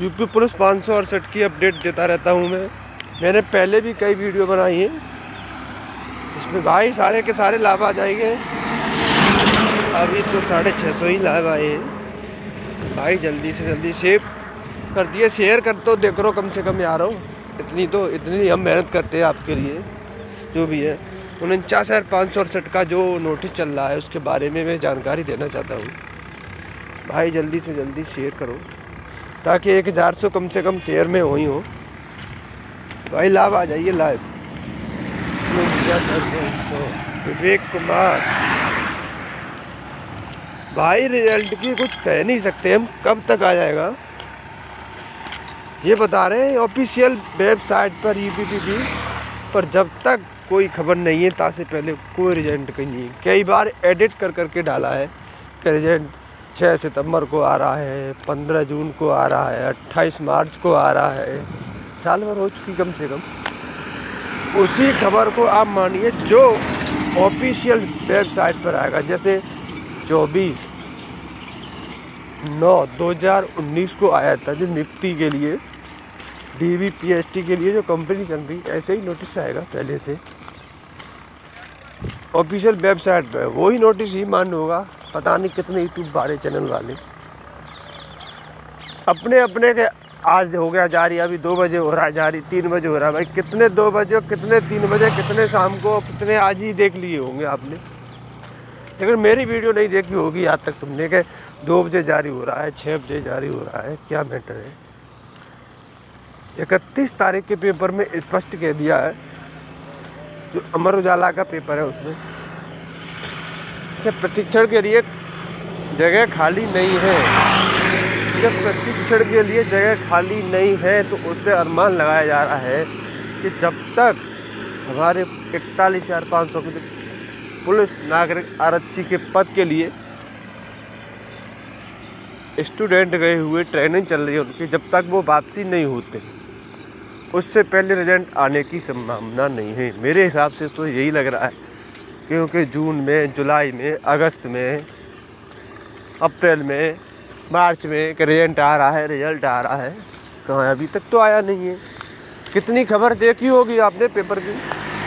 UP police पाँच सौ अड़सठ की अपडेट देता रहता हूँ मैं। मैंने पहले भी कई वीडियो बनाई हैं। इसमें भाई सारे के सारे लाभ आ जाएँगे। अभी तो साढ़े छः सौ ही लाभ आए हैं। भाई जल्दी से जल्दी शेप कर दिए। शेयर कर तो देख रो कम से कम यार हो। इतनी तो इतनी हम मेहनत करते हैं आपके लिए। जो भी है। उनचास हज़ार पाँच सौ अड़सठ का जो नोटिस चल रहा है, उसके बारे में मैं जानकारी देना चाहता हूँ। भाई जल्दी से जल्दी शेयर करो। ताकि एक हज़ार सौ कम से कम शेयर में हो ही। हो भाई, लाभ आ जाइए लाइव विवेक कुमार। भाई रिज़ल्ट की कुछ कह नहीं सकते, हम कब तक आ जाएगा? ये बता रहे हैं ऑफिशियल वेबसाइट पर ई पर जब तक कोई खबर नहीं है, तासे पहले कोई रिज़ल्ट कहीं नहीं कई बार एडिट कर, करके डाला है, कि रिज़ल्ट छः सितंबर को आ रहा है, पंद्रह जून को आ रहा है, अट्ठाईस मार्च को आ रहा है। साल भर हो चुकी कम से कम। उसी खबर को आप मानिए जो ऑफिशियल वेबसाइट पर आएगा, जैसे चौबीस नौ 2019 को आया था, जो नियुक्ति के लिए D V P S T के लिए जो कंपनी रही, ऐसे ही नोटिस आएगा पहले से। ऑफिशियल वेबसाइट पर वही नोटिस ही मान होगा। पता नहीं कितने यूट्यूब वाले चैनल वाले। अपने अपने के आज हो गया जारी अभी दो बजे हो रहा है जारी तीन बजे हो रहा है। भाई, कितने दो बजे कितने तीन बजे, कितने शाम को, कितने आज ही देख लिए होंगे आपने। लेकिन मेरी वीडियो नहीं देखी होगी आज तक तुमने के। दो बजे जारी हो रहा है छः बजे जारी हो रहा है, क्या मैटर है? इकतीस तारीख के पेपर में स्पष्ट कह दिया है, जो अमर उजाला का पेपर है उसमें। कि प्रशिक्षण के लिए जगह खाली नहीं है। जब प्रशिक्षण के लिए जगह खाली नहीं है तो उससे अनुमान लगाया जा रहा है कि जब तक हमारे इकतालीस हज़ार पाँच सौ पुलिस नागरिक आरक्षी के पद के लिए स्टूडेंट गए हुए, ट्रेनिंग चल रही है उनकी, जब तक वो वापसी नहीं होते, उससे पहले रिज़ल्ट आने की संभावना नहीं है। मेरे हिसाब से तो यही लग रहा है क्योंकि जून में, जुलाई में, अगस्त में, अप्रैल में, मार्च में रिज़ल्ट आ रहा है, रिज़ल्ट आ रहा है। कहाँ अभी तक तो आया नहीं है। कितनी खबर देखी होगी आपने पेपर की?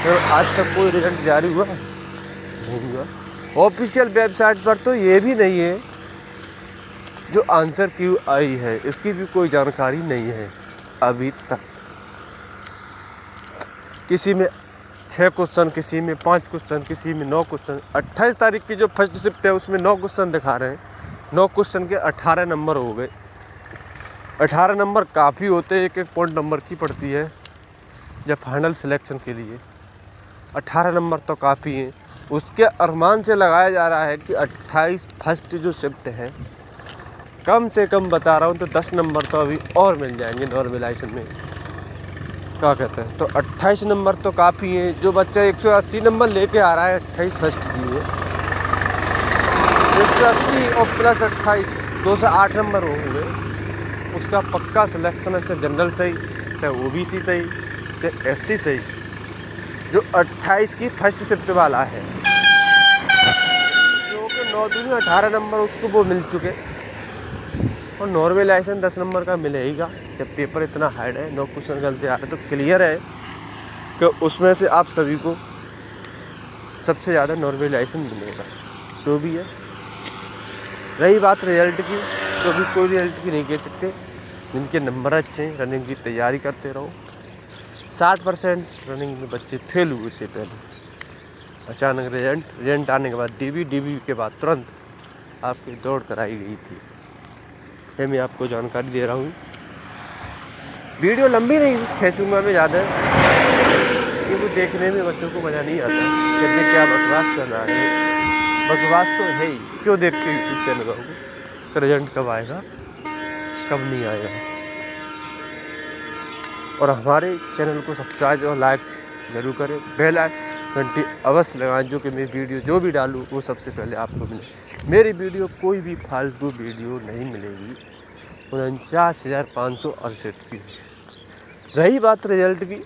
तो आज तक कोई रिज़ल्ट जारी हुआ? नहीं हुआ। ऑफिशियल वेबसाइट पर तो ये भी नहीं है जो आंसर क्यों आई है, इसकी भी कोई जानकारी नहीं है अभी तक। किसी में छः क्वेश्चन किसी में, पाँच क्वेश्चन किसी में, नौ क्वेश्चन। अट्ठाईस तारीख की जो फ़र्स्ट शिफ्ट है, उसमें नौ क्वेश्चन दिखा रहे हैं। नौ क्वेश्चन के अठारह नंबर हो गए। अठारह नंबर काफ़ी होते हैं, एक एक पॉइंट नंबर की पड़ती है, जब फाइनल सिलेक्शन के लिए। अठारह नंबर तो काफ़ी हैं। उसके अरमान से लगाया जा रहा है कि अट्ठाईस फ़र्स्ट जो शिफ्ट है, कम से कम बता रहा हूँ तो दस नंबर तो अभी और मिल जाएँगे नॉर्मलाइजेशन में। क्या कहते हैं? तो अट्ठाईस नंबर तो काफ़ी है। जो बच्चा एक सौ अस्सी नंबर लेके आ रहा है, अट्ठाईस फ़र्स्ट की है। एक सौ अस्सी और प्लस अट्ठाईस, दो सौ आठ नंबर हो गए। उसका पक्का सिलेक्शन चाहे जनरल सही चाहे ओ बी सी सही चाहे एस सी सही। जो अट्ठाईस की फ़र्स्ट शिफ्ट वाला है। जो कि नौ दूनी अठारह नंबर उसको वो मिल चुके। और नॉर्मलाइजेशन दस नंबर का मिलेगा। जब पेपर इतना हार्ड है नौ क्वेश्चन गलती आ रहे तो क्लियर है कि उसमें से आप सभी को सबसे ज़्यादा नॉर्मलाइजेशन मिलेगा। जो भी है। रही बात रिज़ल्ट की तो अभी कोई रिज़ल्ट की नहीं कह सकते। जिनके नंबर अच्छे हैं रनिंग की तैयारी करते रहो। साठ परसेंट रनिंग में बच्चे फेल हुए थे पहले। अचानक रिज़ल्ट रिज़ल्ट आने के बाद डी बी के बाद तुरंत आपकी दौड़ कराई गई थी। है, मैं आपको जानकारी दे रहा हूँ। वीडियो लंबी नहीं, खींचूँगा मैं ज़्यादा। क्योंकि देखने में बच्चों को मज़ा नहीं आता। कि क्या बकवास कर रहा है? बकवास तो है ही। क्यों देखते यूट्यूब चैनल को? रिज़ल्ट कब आएगा? कब नहीं आएगा? और हमारे चैनल को सब्सक्राइब और लाइक ज़रूर करें। बेल घंटी अवश्य लगाएँ, जो कि मैं वीडियो जो भी डालूँ, वो सबसे पहले आपको मिले। मेरी वीडियो कोई भी फालतू वीडियो नहीं मिलेगी। उनचास हज़ार पाँच सौ अड़सठ की। रही बात रिज़ल्ट की।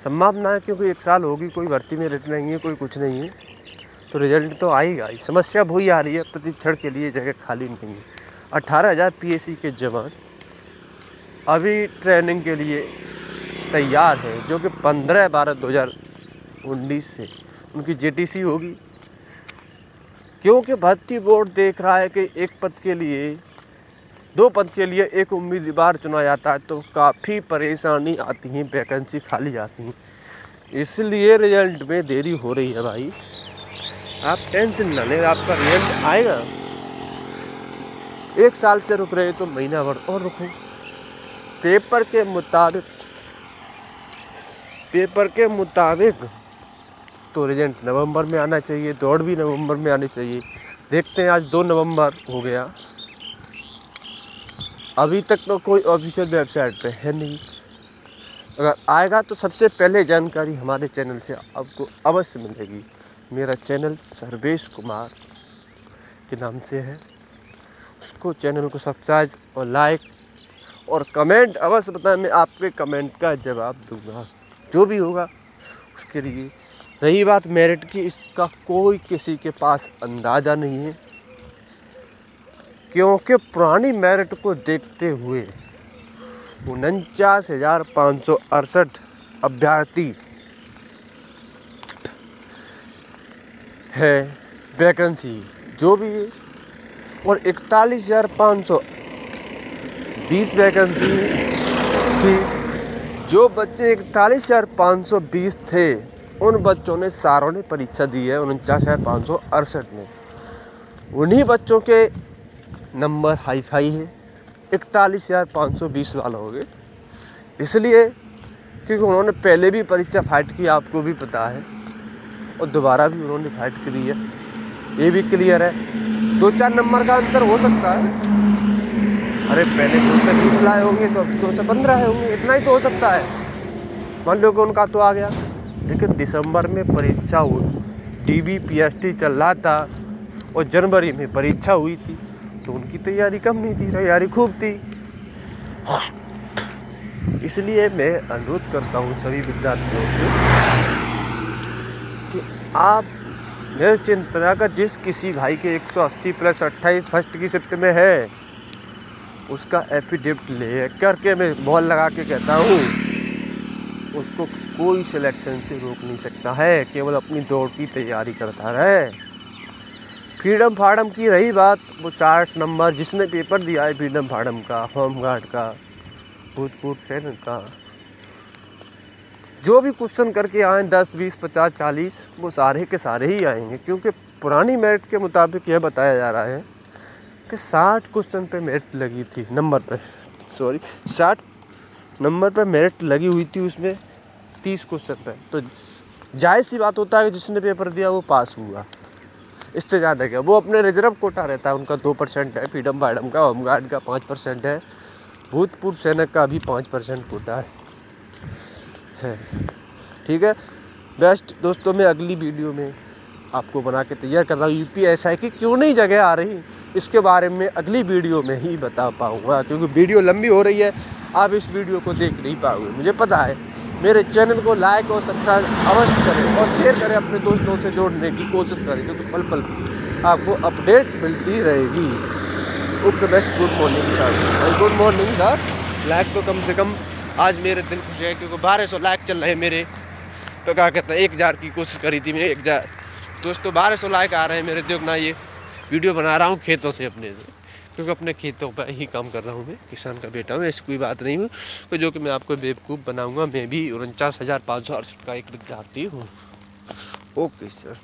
संभावना है, क्योंकि एक साल होगी, कोई भर्ती में रिट नहीं है, कोई कुछ नहीं है। तो रिज़ल्ट तो आएगा ही। समस्या वही आ रही है, प्रतिक्षण के लिए जगह खाली नहीं है। अट्ठारह हज़ार पी के जवान। अभी ट्रेनिंग के लिए तैयार हैं, जो कि पंद्रह बारह दो हज़ार उन्नीस से उनकी जेटीसी होगी। क्योंकि भर्ती बोर्ड देख रहा है कि एक पद के लिए, दो पद के लिए एक उम्मीदवार चुना जाता है तो काफ़ी परेशानी आती है वैकेंसी खाली जाती हैं। इसलिए रिज़ल्ट में देरी हो रही है भाई। आप टेंशन ना लें, आपका रिज़ल्ट आएगा। एक साल से रुक रहे तो महीना भर और रुको। पेपर के मुताबिक पेपर के मुताबिक तो रिज़ल्ट नवंबर में आना चाहिए, दौड़ भी नवंबर में आनी चाहिए। देखते हैं, आज दो नवंबर हो गया। अभी तक तो कोई ऑफिशियल वेबसाइट पे है नहीं। अगर आएगा तो सबसे पहले जानकारी हमारे चैनल से आपको अवश्य मिलेगी। मेरा चैनल सर्वेश कुमार के नाम से है। उसको चैनल को सब्सक्राइब और लाइक और कमेंट अवश्य बताएँ, मैं आपके कमेंट का जवाब दूँगा। जो भी होगा, उसके लिए। रही बात मेरिट की, इसका कोई किसी के पास अंदाज़ा नहीं है। क्योंकि पुरानी मेरिट को देखते हुए उनचास हज़ार पाँच सौ अड़सठ अभ्यर्थी है वैकेंसी जो भी है, और इकतालीस हज़ार पाँच सौ बीस वैकेंसी थी। जो बच्चे इकतालीस हज़ार पाँच सौ बीस थे, उन बच्चों ने सारों ने परीक्षा दी है उनचास हज़ार पाँच सौ अड़सठ में। उन्हीं बच्चों के नंबर हाई फाई है, इकतालीस हज़ार पाँच सौ बीस वाला हो गए। इसलिए, क्योंकि उन्होंने पहले भी परीक्षा फाइट की, आपको भी पता है, और दोबारा भी उन्होंने फाइट करी है, ये भी क्लियर है। दो चार नंबर का अंतर हो सकता है। अरे पहले दो सौ बीस लाए होंगे तो अब दो सौ पंद्रह है होंगे। इतना ही तो हो सकता है। मान लो कि उनका तो आ गया। लेकिन दिसंबर में परीक्षा हुई। D B P S T चल रहा था और जनवरी में परीक्षा हुई थी। तो उनकी तैयारी कम नहीं थी, तैयारी खूब थी। इसलिए मैं अनुरोध करता हूँ सभी विद्यार्थियों से कि आप चिंतना का जिस किसी भाई के 180 प्लस 28 फ़र्स्ट की शिफ्ट में है उसका एफिडेविट ले करके मैं बॉल लगा के कहता हूँ, उसको कोई सिलेक्शन से रोक नहीं सकता है, केवल अपनी दौड़ की तैयारी करता रहे। फ्रीडम फार्डम की रही बात, वो साठ नंबर जिसने पेपर दिया है फ्रीडम फार्डम का होम गार्ड का, भूतपूर्व सैनिक का। जो भी क्वेश्चन करके आए, दस, बीस, पचास, चालीस, वो सारे के सारे ही आएँगे, क्योंकि पुरानी मेरिट के मुताबिक यह बताया जा रहा है कि साठ क्वेश्चन पे मेरिट लगी थी नंबर पे सॉरी साठ नंबर पे मेरिट लगी हुई थी उसमें तीस क्वेश्चन पे। तो जायज़ सी बात होता है कि जिसने पेपर दिया वो पास हुआ। इससे ज़्यादा क्या, वो अपने रिज़र्व कोटा रहता है, उनका दो परसेंट है फ्रीडम वाइडम का होमगार्ड का पाँच परसेंट है, भूतपूर्व सैनिक का भी पाँच परसेंट कोटा है। ठीक है? बेस्ट दोस्तों मैं अगली वीडियो में। आपको बना के तैयार कर रहा हूँ। यू पी एस आई की क्यों नहीं जगह आ रही? इसके बारे में अगली वीडियो में ही बता पाऊँगा, क्योंकि वीडियो लंबी हो रही है। आप इस वीडियो को देख नहीं पाओगे, मुझे पता है। मेरे चैनल को लाइक और सब्सक्राइब अवश्य करें और शेयर करें अपने दोस्तों से जोड़ने की कोशिश करें, क्योंकि पल पल आपको अपडेट मिलती रहेगी। Okay best good morning sir good morning sir like तो कम से कम आज मेरे दिन खुश है, क्योंकि बारह सौ लाइक चल रहे हैं मेरे। तो क्या कहते हैं, एक हज़ार की कोशिश करी थी मैंने, एक हज़ार। दोस्तों, बारह सौ लाइक आ रहे हैं मेरे देखना ये वीडियो बना रहा हूँ खेतों से अपने से क्योंकि अपने खेतों पर ही काम कर रहा हूँ मैं, किसान का बेटा हूँ, ऐसी कोई बात नहीं हूँ। तो जो कि मैं आपको बेवकूफ़ बनाऊँगा, मैं भी उनचास हज़ार पाँच सौ अड़सठ का एक विद्यार्थी हूँ। Okay sir